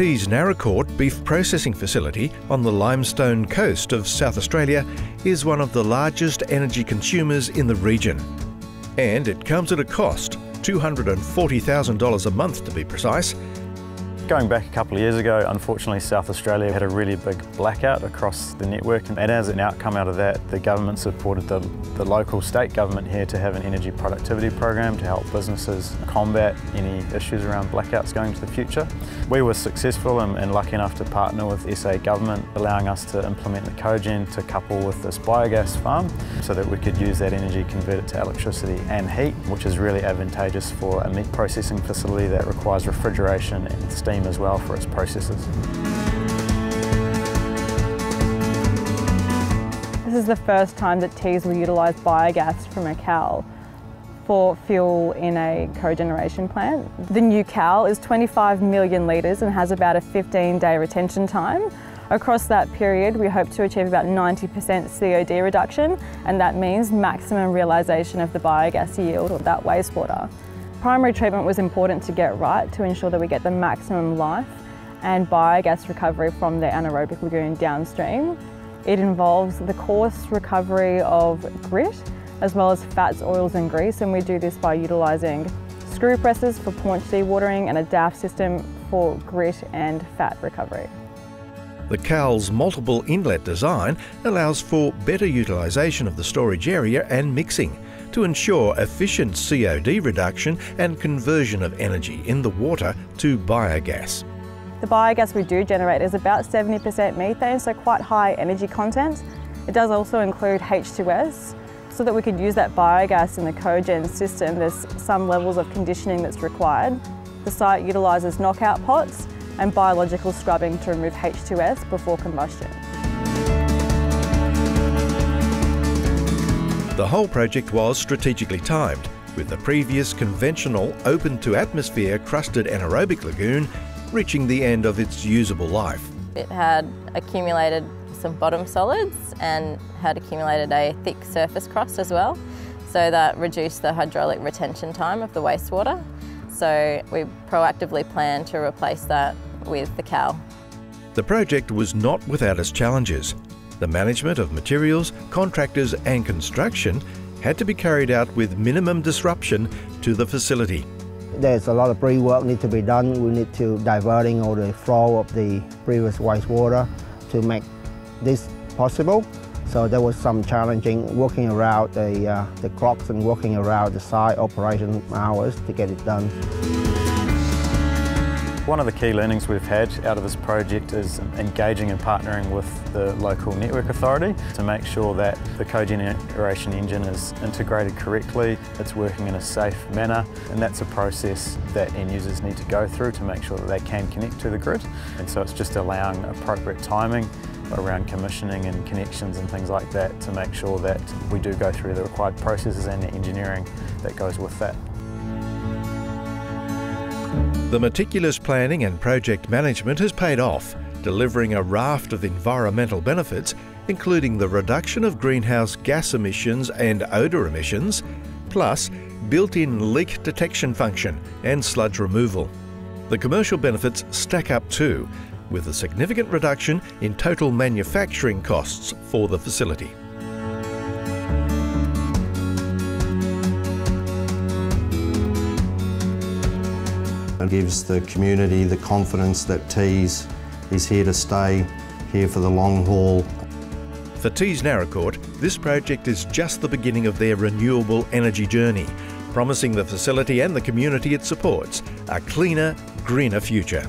Teys Naracoorte beef processing facility on the limestone coast of South Australia is one of the largest energy consumers in the region. And it comes at a cost $240,000 a month to be precise Going back a couple of years ago, unfortunately South Australia had a really big blackout across the network and as an outcome out of that, the government supported the, the local state government here to have an energy productivity program to help businesses combat any issues around blackouts going to the future. We were successful and, and lucky enough to partner with SA government, allowing us to implement the cogen to couple with this biogas farm so that we could use that energy, convert it to electricity and heat, which is really advantageous for a meat processing facility that requires refrigeration and steam as well for its processes. This is the first time that Teys will utilise biogas from a CAL for fuel in a cogeneration plant. The new CAL is 25 million litres and has about a 15 day retention time. Across that period, we hope to achieve about 90% COD reduction, and that means maximum realisation of the biogas yield of that wastewater. Primary treatment was important to get right to ensure that we get the maximum life and biogas recovery from the anaerobic lagoon downstream. It involves the coarse recovery of grit as well as fats, oils and grease and we do this by utilising screw presses for paunch dewatering and a DAF system for grit and fat recovery. The CAL's multiple inlet design allows for better utilisation of the storage area and mixing to ensure efficient COD reduction and conversion of energy in the water to biogas. The biogas we do generate is about 70% methane, so quite high energy content. It does also include H2S, so that we could use that biogas in the cogen system. There's some levels of conditioning that's required. The site utilises knockout pots and biological scrubbing to remove H2S before combustion. The whole project was strategically timed, with the previous conventional open to atmosphere crusted anaerobic lagoon reaching the end of its usable life. It had accumulated some bottom solids and had accumulated a thick surface crust as well, so that reduced the hydraulic retention time of the wastewater. So we proactively planned to replace that with the CAL. The project was not without its challenges. The management of materials, contractors and construction had to be carried out with minimum disruption to the facility. There's a lot of pre-work need to be done. We need to diverting all the flow of the previous wastewater to make this possible. So there was some challenging working around the, uh, the clocks and working around the site operation hours to get it done. One of the key learnings we've had out of this project is engaging and partnering with the local network authority to make sure that the cogeneration engine is integrated correctly, it's working in a safe manner, and that's a process that end users need to go through to make sure that they can connect to the grid. And so it's just allowing appropriate timing around commissioning and connections and things like that to make sure that we do go through the required processes and the engineering that goes with that. The meticulous planning and project management has paid off, delivering a raft of environmental benefits, including the reduction of greenhouse gas emissions and odour emissions, plus built-in leak detection function and sludge removal. The commercial benefits stack up too, with a significant reduction in total manufacturing costs for the facility. It gives the community the confidence that Teys is here to stay, here for the long haul. For Teys Naracoorte, this project is just the beginning of their renewable energy journey, promising the facility and the community it supports a cleaner, greener future.